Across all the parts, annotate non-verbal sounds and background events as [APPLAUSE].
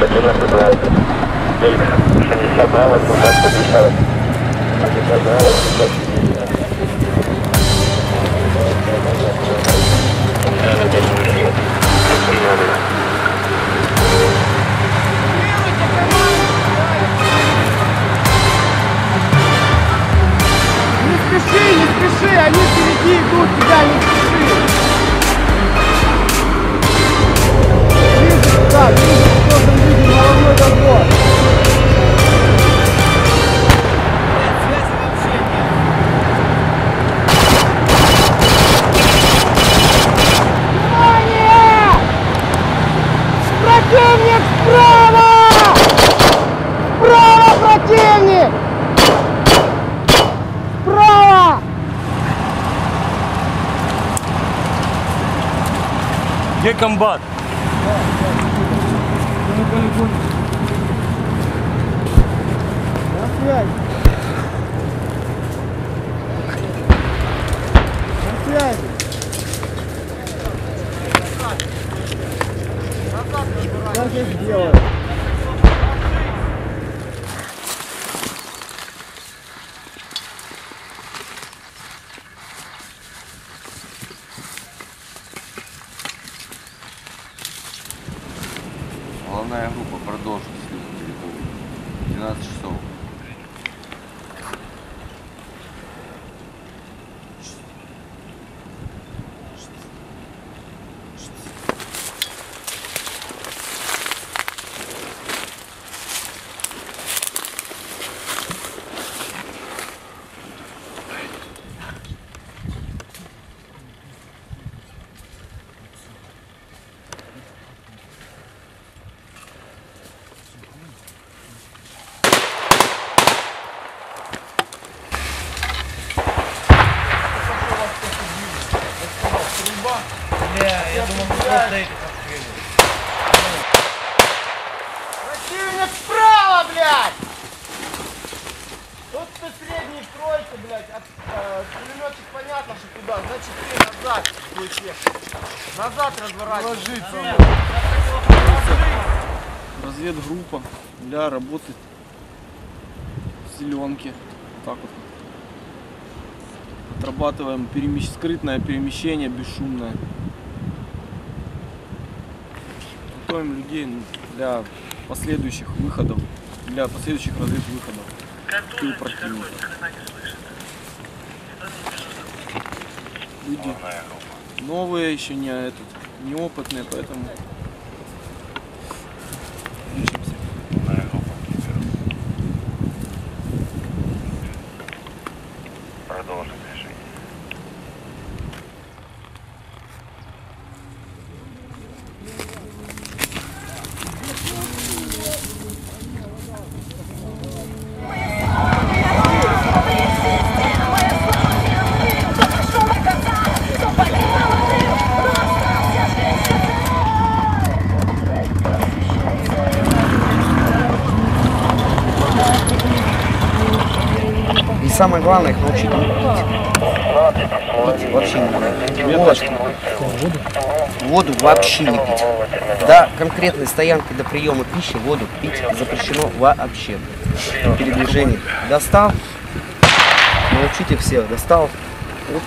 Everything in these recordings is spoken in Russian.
11.20. Х. 62 750. 62 750. Не спеши, не спеши, они впереди идут, тебя не спеши. Ближе к должен видеть головной забор. Внимание! Противник справа! Справа противник! Справа! Где комбат? На связь. На связи. Как я сделаю? Головная группа продолжит следовать территорию. 12 часов. Противник справа, блядь! Тут ты средний тройка, блядь, от э, пулеметчик понятно, что туда, значит ты назад будешь ехать. Назад разворачивайся. разведгруппа для работы в зеленке. Так вот. Отрабатываем перемещ... скрытное перемещение бесшумное. Готовим людей для последующих выходов, для последующих разведвыходов. И противника. Люди новые, еще не этот, неопытные, поэтому самое главное их научить не пить. Пить вообще не. Водочку. Воду вообще не пить. До конкретной стоянки, до приема пищи воду пить запрещено вообще. При передвижении. Достал, научите всех, достал. Вот,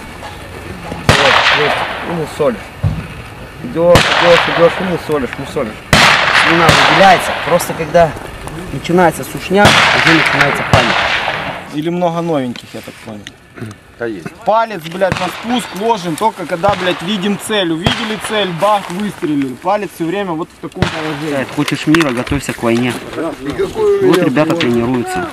вот, вот, ему солишь. Идешь, идешь, идешь, ему солишь, ему солишь. Слюна выделяется, просто когда начинается сушняк, уже начинается паника. Или много новеньких, я так понял. Да есть. Палец, блядь, на спуск ложим только когда, блядь, видим цель. Увидели цель, бах, выстрелили. Палец все время вот в таком положении. Хочешь мира, готовься к войне. Вот ребята тренируются.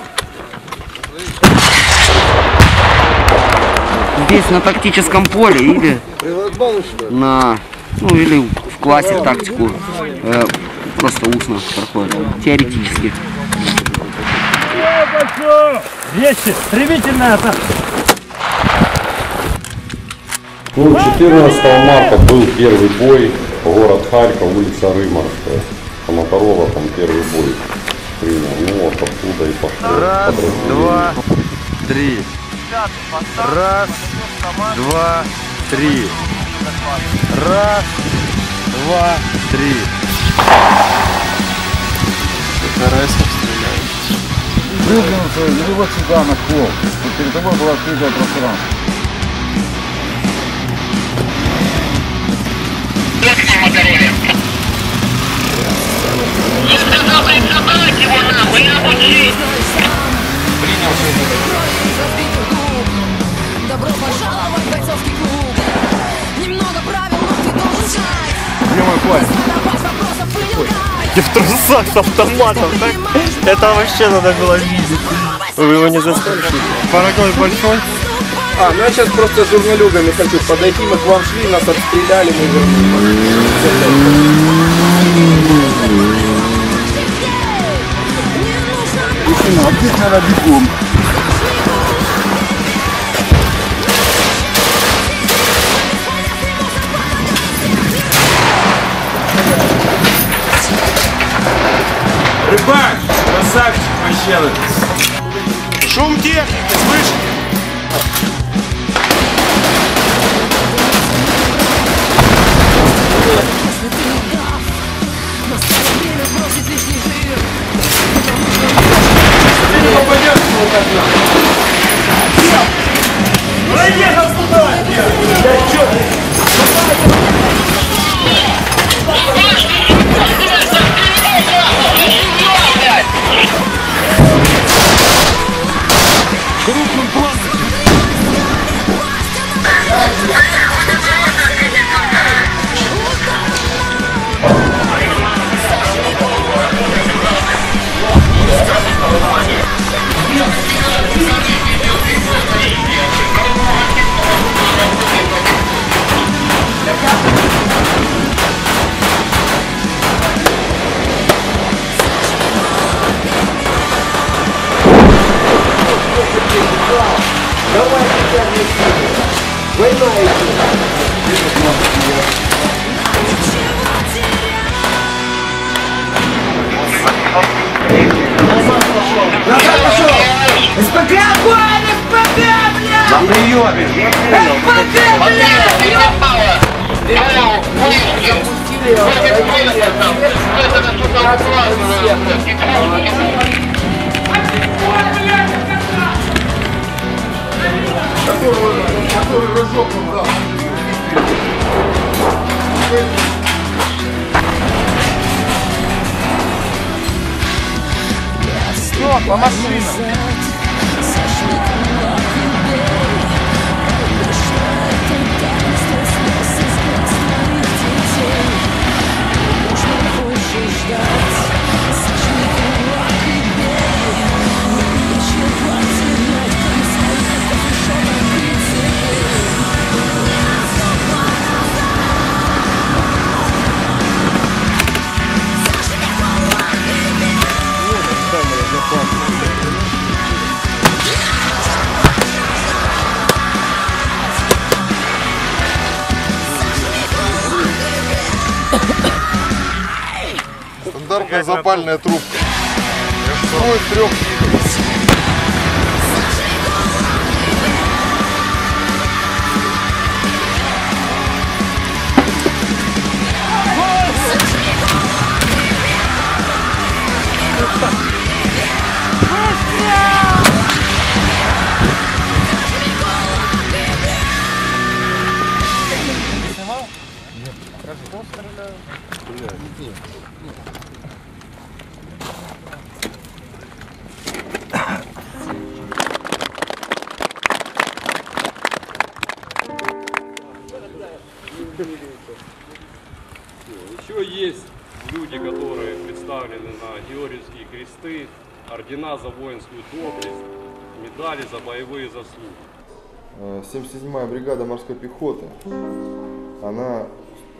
Здесь на тактическом поле или на, ну или в классе тактику э, просто устно проходит. Теоретически. Вещи, стремительно это. Ну, 14 марта был первый бой, город Харьков, улица Рымарская. По Моторова там первый бой принял. Ну вот оттуда и пошло. Раз, два, три. Раз, два, три. Раз, два, три. Выдвинуться или вот сюда на холм. Вот перед тобой было открытое пространство. Добро пожаловать в бойцовский клуб Немного правил, но ты должен знать Где мой парень? Задавать вопросов и не лгать И в трусах с автоматом, так? Это вообще надо было видеть. Вы его не застали? Парагой большой. А, ну я сейчас просто с журналюгами хочу подойти, мы к вам шли, нас обстреляли, мы вернулись. Здесь надо бегом. Рыбак, красавчик, вообще. Шум техники, слышишь? Вы знаете. Назад пошел! СПК огонь! СПК, блядь! На приеме! СПК, блядь! Ёбаный! Выпустили его! По машинам. Стандартная запальная трубка. Строит трех Еще есть люди, которые представлены на Георгиевские кресты, ордена за воинскую доблесть, медали за боевые заслуги. Э, 77-я бригада морской пехоты, она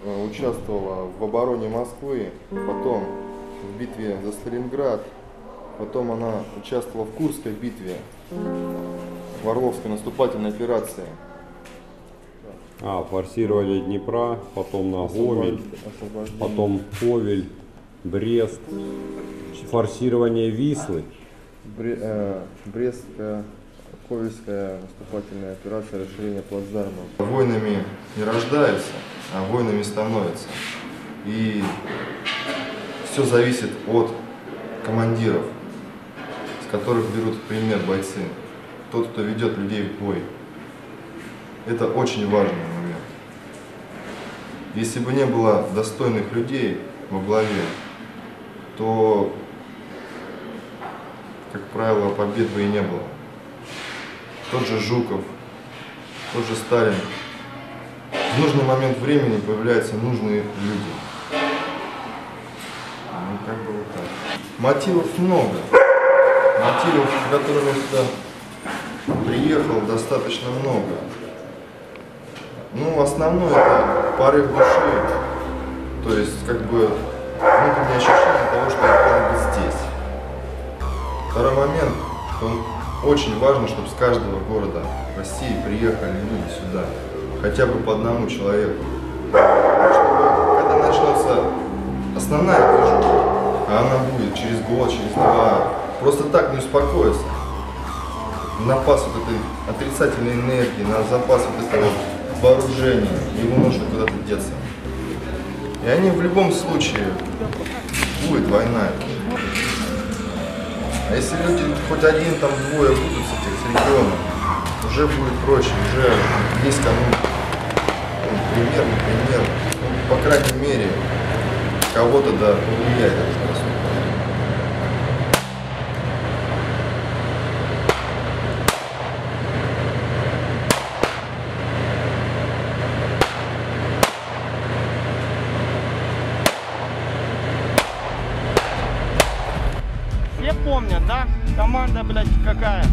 э, участвовала в обороне Москвы, потом в битве за Сталинград, потом она участвовала в Курской битве, в Орловской наступательной операции. А, форсирование Днепра, потом на Гомель, Освобождение. потом Ковель, Брест, форсирование Вислы. Бре- э, Брестская, Ковельская наступательная операция расширения плацдарма. Войнами не рождаются, а войнами становятся. И все зависит от командиров, с которых берут пример бойцы. Тот, кто ведет людей в бой. Это очень важный момент. Если бы не было достойных людей во главе, то как правило, побед бы и не было. Тот же Жуков, тот же Сталин. В нужный момент времени появляются нужные люди. Ну, как бы вот так. Мотивов много. Мотивов, по которым я сюда приехал, достаточно много. Ну, основное это порыв души. То есть, как бы, внутреннее ощущение того, что я должен быть здесь. Второй момент, он очень важно, чтобы с каждого города России приехали люди сюда, хотя бы по одному человеку. Чтобы, когда начнется основная движуха, а она будет через год, через два, просто так не успокоиться. Напас вот этой отрицательной энергии, на запас вот этого вооружения, его нужно куда-то деться. И они в любом случае будет война. А если люди хоть один, там двое будут с этих регионов, уже будет проще, уже есть кому ну, пример, не пример, ну, по крайней мере, кого-то да повлиять. на это поступок. Все помнят, да? Команда, блядь, какая?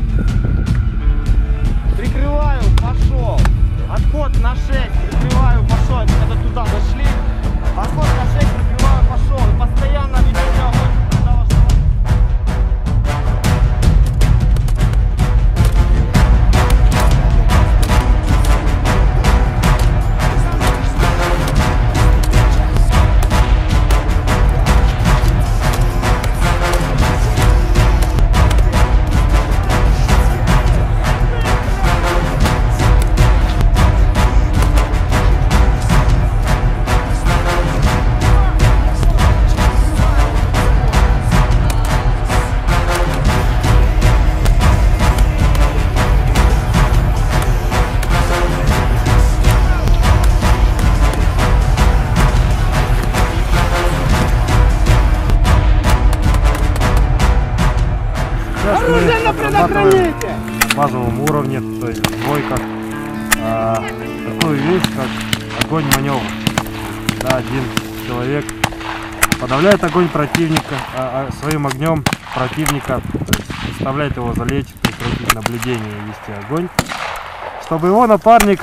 Подавляет огонь противника, а, а, своим огнем противника, то заставляет его залечь, прекратить наблюдение и вести огонь, чтобы его напарник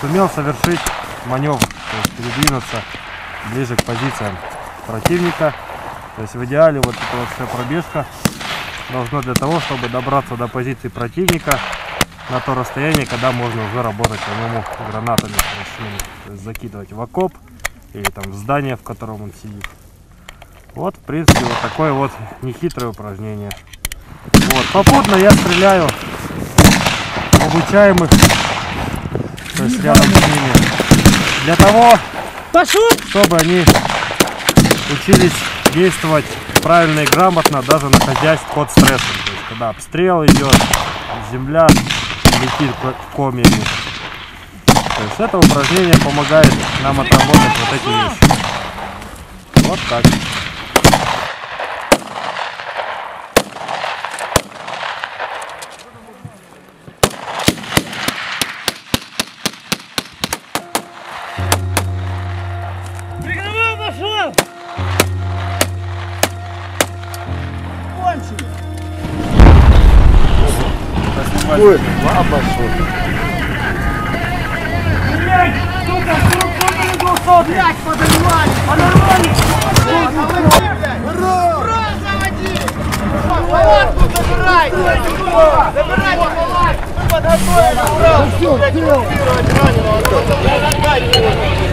сумел совершить маневр, то есть передвинуться ближе к позициям противника. То есть в идеале вот эта вот вся пробежка должно для того, чтобы добраться до позиции противника на то расстояние, когда можно уже работать по нему гранатами, то есть закидывать в окоп или там в здание, в котором он сидит. Вот, в принципе, вот такое вот нехитрое упражнение. Вот, попутно я стреляю в обучаемых, то есть рядом с ними, для того, чтобы они учились действовать правильно и грамотно, даже находясь под стрессом. То есть, когда обстрел идет, земля летит ко- комьями. То есть это упражнение помогает нам отработать вот эти вещи. Вот так. такое обошло. Блять, сука, сука, голосо, блять, подорвали, подорвали. Ура! заводи! Палатку забирай! Забирай палатку! Мы подготовили, ура! Ну все, раненого,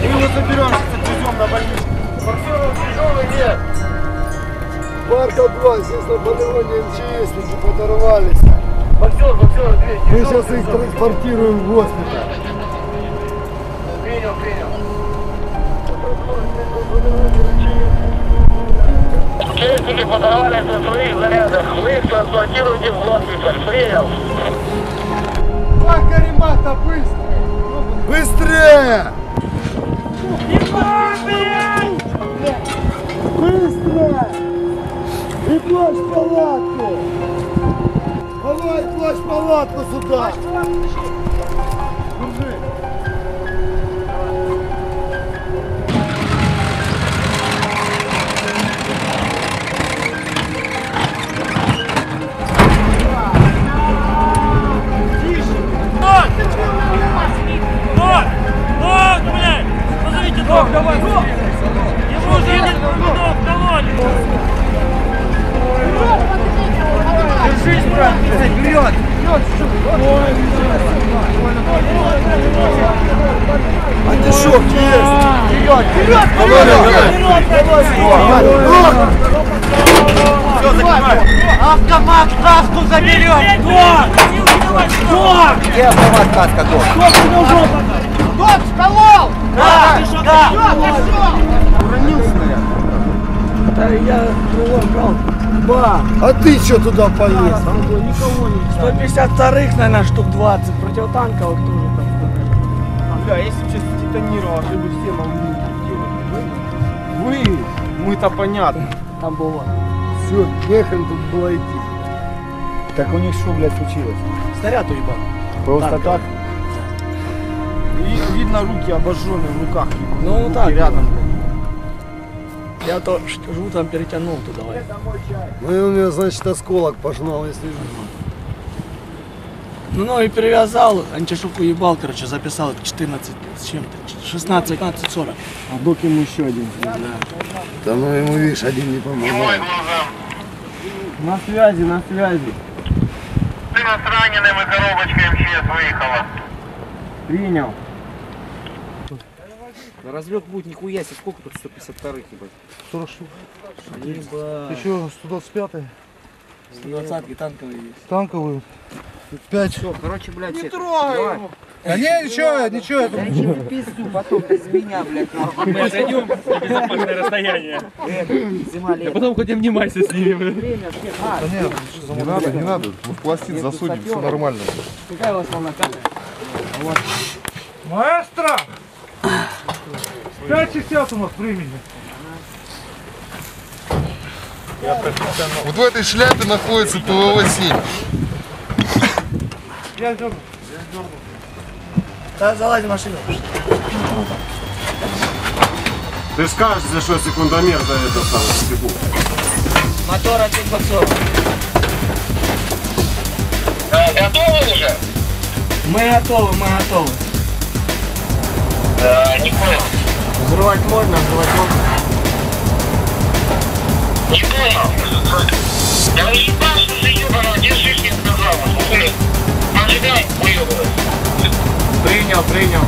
и мы заберемся, отвезем на больничку. Боксеров тяжелый нет. Марка 2, здесь на полигоне МЧСники подорвались. Боксер, боксер, две, Мы сейчас их транспортируем в госпиталь. Принял, принял. Участники подавались на своих зарядах. Вы их транспортируете в госпиталь. Принял. Так, Каримата, быстро! Быстрее! Быстро! И плащ палатку! Давай плащ палатку сюда! Держи! Док! Док, блядь! Позовите док, давай! Ему уже нет док, колонии! Держись, брат, вперед! Антишок есть! Вперед, вперед, Все, закрывай! Автомат, каску заберем! Док! Док! Где автомат каска, док? Док, сколол! Да, да! Все, пошел! Уронился, наверное. Да я другой брал. Ба! А ты что туда полез? Там никого не 152-х, наверное, штук 20. Противотанковых тоже там. Бля, если бы сейчас титанировал, вы бы все могли Вы? Мы-то понятно. Там было. Все, нехрен тут было идти. Так у них что, блядь, случилось? Снаряд уебал. Просто так? И видно руки обожженные в руках. Ну, Руки так, рядом. Я то жгу там перетянул туда. Ну и у меня, значит, осколок пожнал, если Ну, ну и перевязал, антишуку ебал, короче, записал их 14 с чем-то, 16, 15, 40. А док ему еще один. Да ну ему, видишь, один не помогает. На связи, на связи. Сына с раненым и коробочка МЧС выехала. Принял. На разлет будет нихуя себе, сколько тут 152-х, ебать? 40 штук. Еще 125 120 танковые есть. танковую. 5. Все, короче, блядь, не трогай его. А не, ничего, ничего. это- Я тебе пиздю потом без меня, блядь. Мы отойдем на безопасное расстояние. Это, Зима, лето. Потом хоть обнимайся с ними, блядь. Время. А, Да нет, не надо, не надо. Мы в пластин засудим, все нормально. Какая у вас волна пятая? Маэстро! 560 у нас времени. Вот в этой шляпе находится ПВО-7. Я дерну. Да, залазь в машину. Ты скажешь, за что секундомер за это самое секунд. мотор от боксов. Готовы уже? Мы готовы, мы готовы. Да, не понял. Взрывать можно, взрывать можно. Не понял. Да ебашь, ты ебаного, держись, не сказал. Ожидай, выебывай. Принял, принял.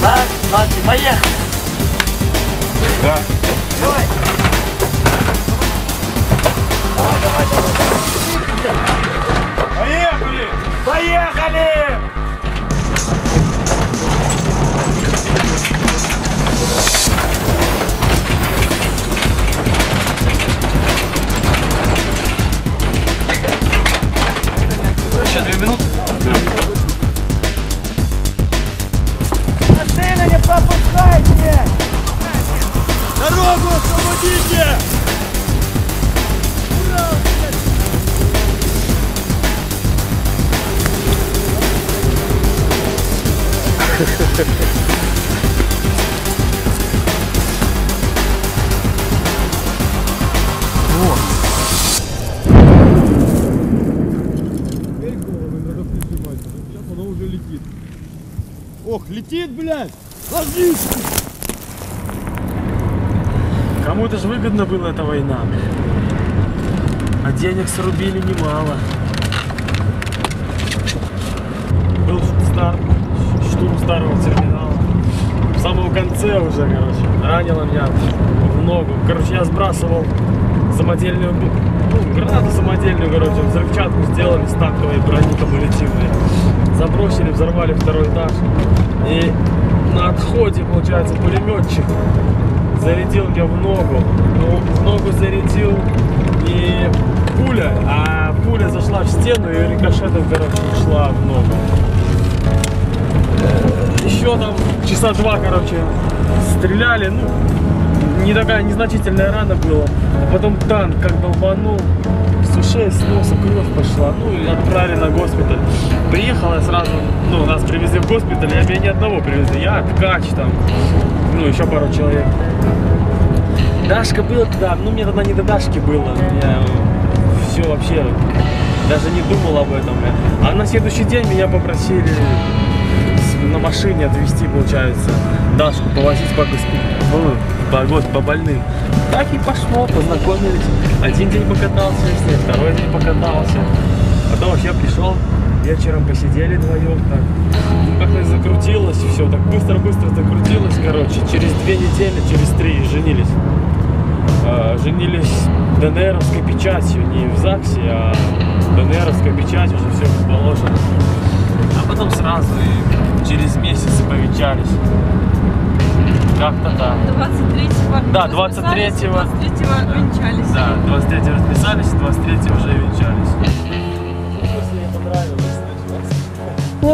Да, Вася, поехали. Поехали! Поехали! Еще две минуты. Машины не пропускайте! Дорогу освободите! Ох, летит, блядь! Ложись! Кому-то же выгодно была эта война. А денег срубили немало. Был старт, штурм старого терминала. В самом конце уже, короче, ранило меня в ногу. Короче, я сбрасывал самодельную, ну, гранату самодельную, короче, взрывчатку сделали с танковой брони кумулятивной. Забросили, взорвали второй этаж. И на отходе, получается, пулеметчик зарядил мне в ногу. Ну, в ногу зарядил и пуля, а пуля зашла в стену и рикошетом, короче, ушла в ногу. Еще там часа два, короче, стреляли, ну, не такая незначительная рана была. А потом танк как долбанул, с ушей, с носа кровь пошла, ну и отправили на госпиталь. Приехал я сразу, ну, нас привезли в госпиталь, я меня ни одного привезли, я, ткач там, ну, еще пару человек. Дашка была туда, ну мне тогда не до Дашки было. Я все вообще даже не думал об этом. А на следующий день меня попросили на машине отвезти, получается, Дашку повозить по, госпи- ну, по, гос- по больным. Так и пошло, познакомились. Один день покатался с ней, второй день покатался. Потом вообще пришел, вечером посидели вдвоем так. Ну, как-то закрутилось и все, так быстро-быстро закрутилось, короче. Через две недели, через три женились. Э, женились ДНРовской печатью, не в ЗАГСе, а ДНРовской печатью, уже все как положено. А потом сразу и через месяц и повенчались. Как-то так. 23-го. Да, 23-го. 23-го венчались. Да, 23 расписались, 23 уже венчались.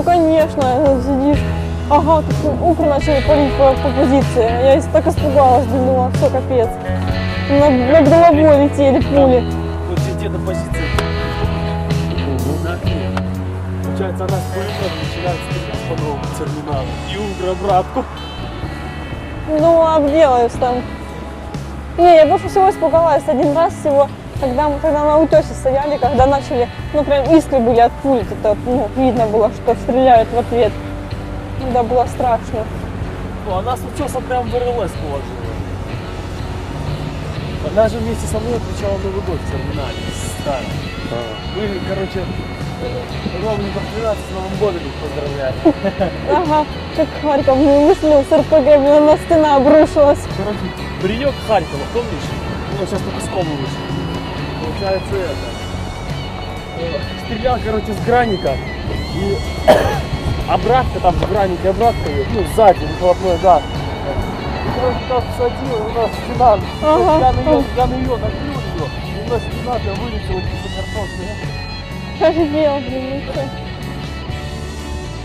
Ну, конечно, сидишь. Ага, тут укры начали палить по, по позиции. Я так испугалась, думала, все, капец. Над, над головой летели пули. Вот позиция на окне. Получается, она с пулемета начинает стрелять по новому терминалу. И угра братку. Ну, обделаюсь там. Не, я больше всего испугалась один раз всего, когда мы когда на утесе стояли, когда начали, ну прям искры были от пуль, это, ну, видно было, что стреляют в ответ. Когда было страшно. Ну, она с утесом прям в РЛС положила. Она же вместе со мной отмечала Новый год в терминале. Старый. Мы, короче, ровненько в 13 с Новым годом их поздравляли. Ага, как Харьков мне выстрелил с РПГ, мне на стена обрушилась. Короче, Бринек Харькова, помнишь? Ну, сейчас только с Комы вышел. Получается это. Стрелял, короче, с граника. И [COUGHS] обратка там в гранике, обратка, ну, сзади, выхлопной газ. И, короче, нас всадил, у нас стена. Ага. Я на ее, я на ее накрыл ее, и у нас стена прям вылетела чисто картонная. Офигел, блин, ну что?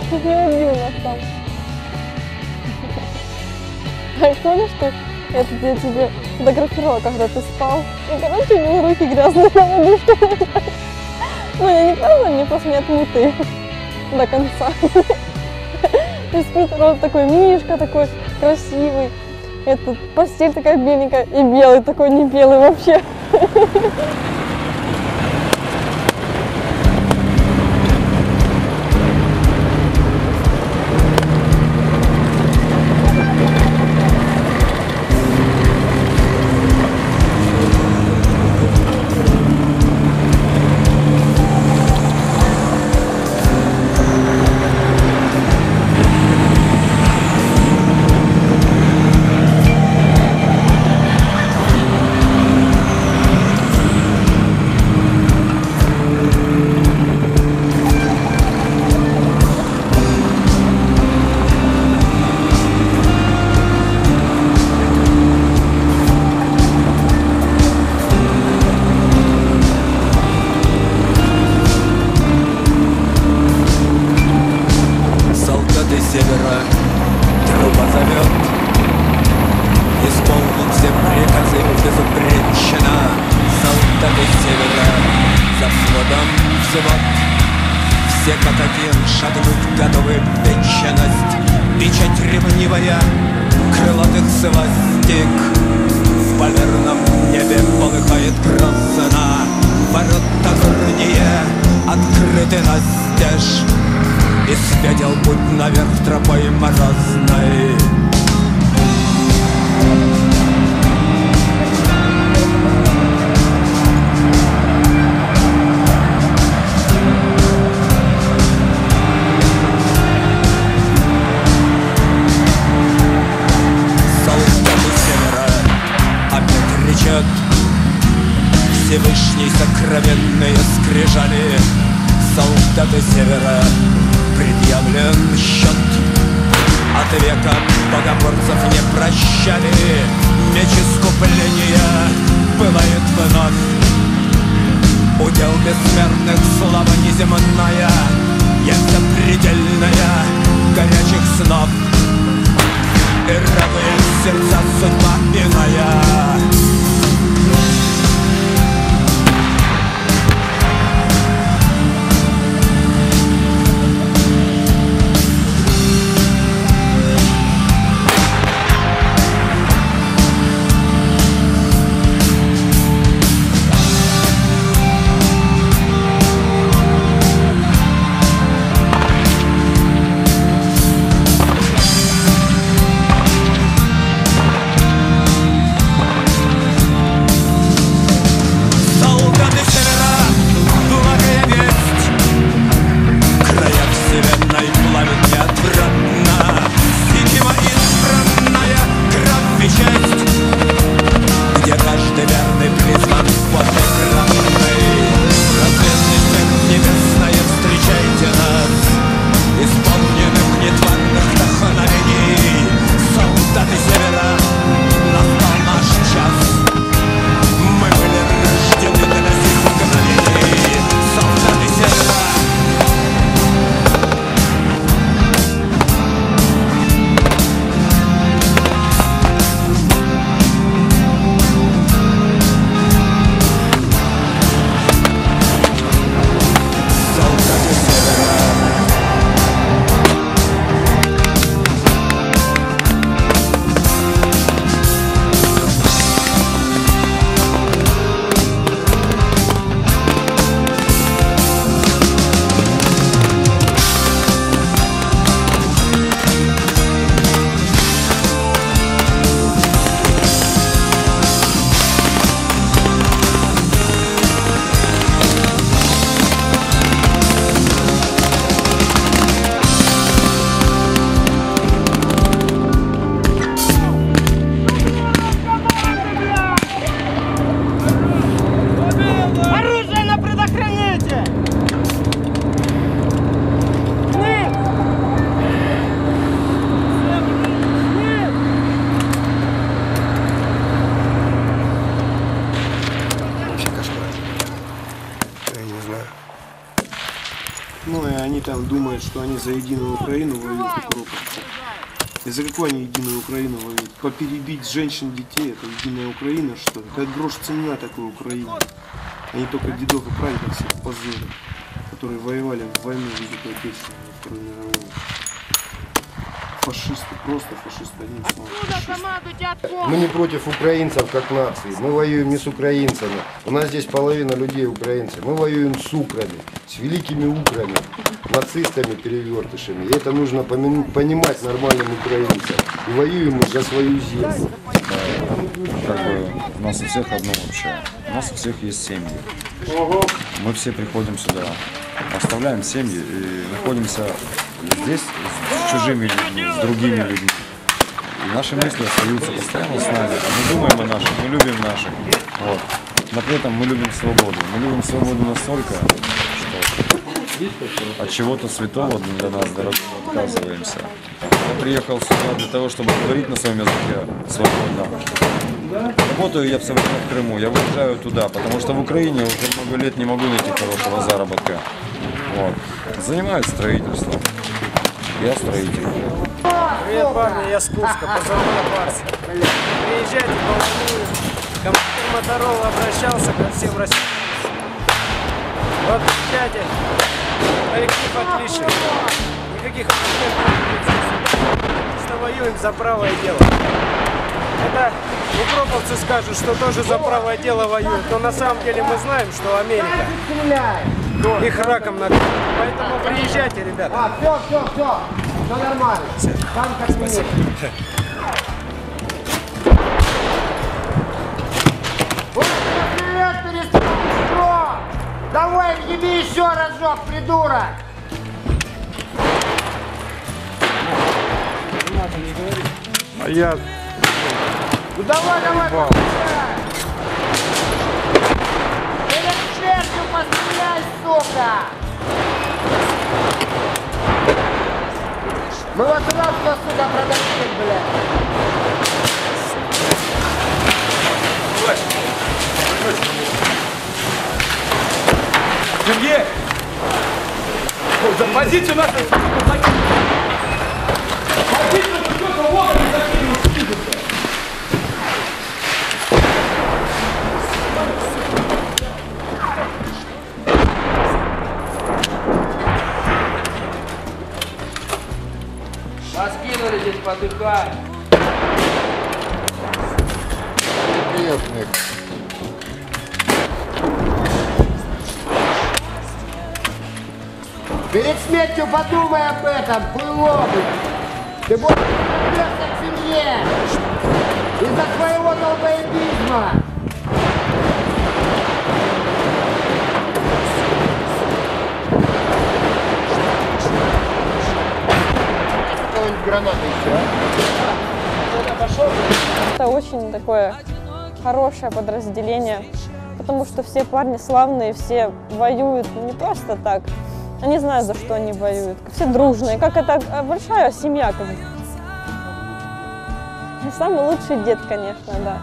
Чуть не убил нас там. [LAUGHS] А помнишь, что это я тебе фотографировала, когда ты спал? И, короче, у него руки грязные на подушке. Ну, я не правда, мне просто не отмытые до конца. И спит рот такой мишка, такой красивый. Этот постель такая беленькая и белый такой не белый вообще. путь наверх тропой морозной. Опять Всевышний сокровенные скрижали. Солдаты севера предъявлен счет. От века богоборцев не прощали. Меч искупления бывает вновь. Удел бессмертных слава неземная Есть запредельная горячих снов. И радует сердца судьба иная думают, что они за единую Украину воюют и пропадцы. И за какую они единую Украину воюют? Поперебить женщин, детей, это единая Украина, что ли? Как грош цена такой Украины. Они только дедов и прадедов всех позорят, которые воевали в войну Великой Отечественной, во Вторую мировую. Фашисты, просто фашисты, словом. фашисты. Мы не против украинцев как нации. Мы воюем не с украинцами. У нас здесь половина людей украинцы. Мы воюем с украми, с великими украми, нацистами, перевертышами. И это нужно понимать нормальным украинцам. И воюем мы за свою землю. как бы у нас у всех одно общее. У нас у всех есть семьи. Мы все приходим сюда, оставляем семьи и находимся здесь чужими людьми, с другими людьми. И наши мысли остаются постоянно с нами. Мы думаем о наших, мы любим наших. Вот. Но при этом мы любим свободу. Мы любим свободу настолько, что от чего-то святого для нас дорогого отказываемся. Я приехал сюда для того, чтобы говорить на своем языке свободно. Работаю я время в Крыму, я выезжаю туда, потому что в Украине уже много лет не могу найти хорошего заработка. Вот. Занимаюсь строительством. Я строитель. Привет, парни, я с Курска, позову на Барс. Приезжайте, поволнуем. Командир Моторола обращался ко всем россиянам. Вот, приезжайте. Коллектив отличный. Никаких проблем. Чисто воюем за правое дело. Это укроповцы скажут, что тоже за правое дело воюют, но на самом деле мы знаем, что Америка их раком накрыла. Поэтому приезжайте, ребята. все, все, все. Все нормально. Там как Спасибо. Привет, перестал! Давай, еби еще разок, придурок! А я Ну давай, давай, Прямо стреляй, сука! Мы вот раз вас сюда продавили, блядь! Сергей! Запасите нас! Подыхать. Бедных. Перед смертью подумай об этом, было бы. Ты будешь к семье из-за своего долбоебизма. Граната еще, Это очень такое хорошее подразделение, потому что все парни славные, все воюют не просто так. Они знают, за что они воюют. Все дружные, как это э, большая семья. Как... И Самый лучший дед, конечно, да.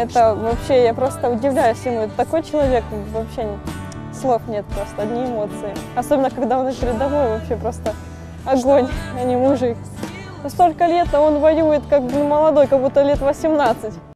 Это вообще, я просто удивляюсь ему. Такой человек, вообще слов нет просто, одни эмоции. Особенно, когда он передовой, вообще просто огонь, а не мужик. Столько лет, а он воюет как бы молодой, как будто лет 18.